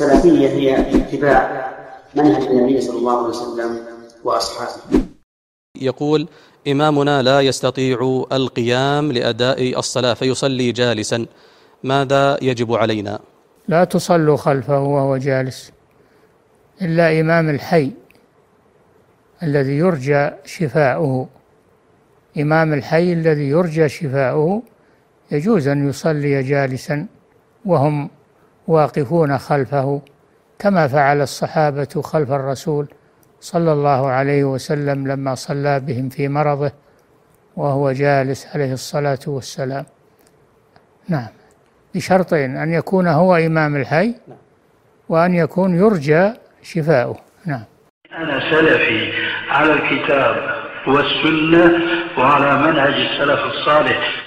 السلفية هي اتباع منهج النبي صلى الله عليه وسلم وأصحابه. يقول إمامنا لا يستطيع القيام لأداء الصلاة فيصلي جالسا. ماذا يجب علينا؟ لا تصلوا خلفه وهو جالس. إلا إمام الحي الذي يرجى شفاؤه. إمام الحي الذي يرجى شفاؤه يجوز أن يصلي جالسا وهم واقفون خلفه كما فعل الصحابة خلف الرسول صلى الله عليه وسلم لما صلى بهم في مرضه وهو جالس عليه الصلاة والسلام. نعم. بشرطين أن يكون هو إمام الحي وأن يكون يرجى شفاؤه. نعم. أنا سلفي على الكتاب والسنة وعلى منهج السلف الصالح.